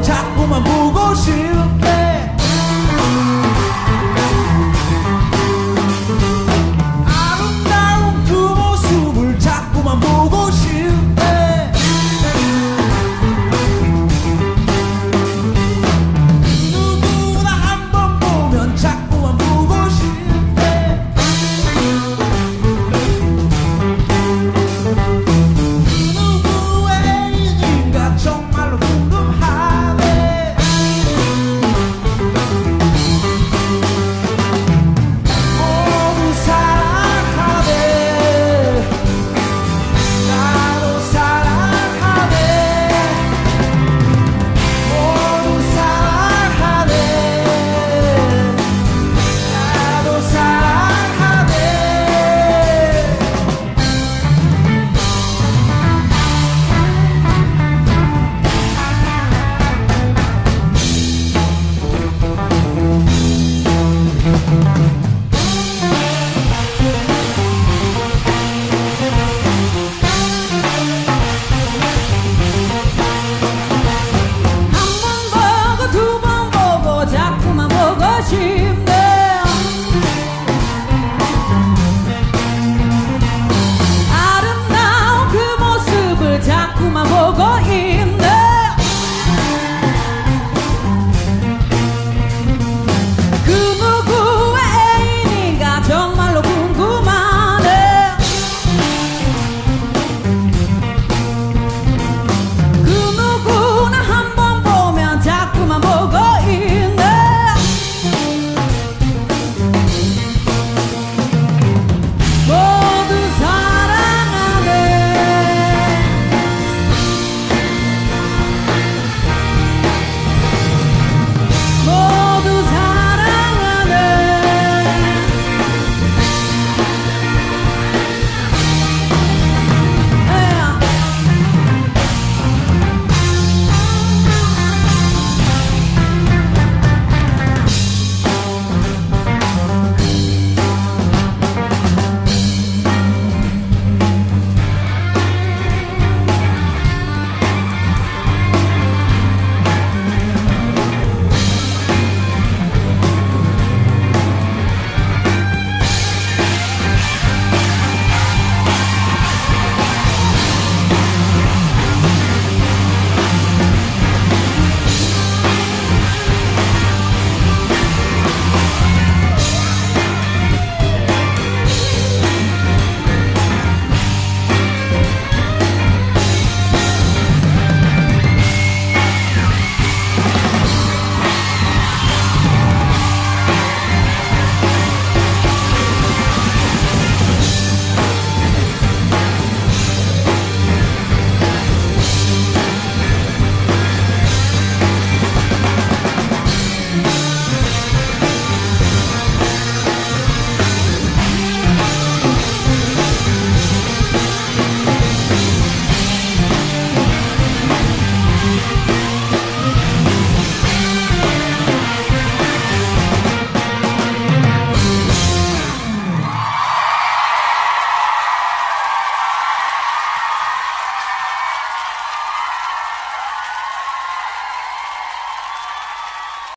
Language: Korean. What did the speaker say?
자꾸만 보고 싶대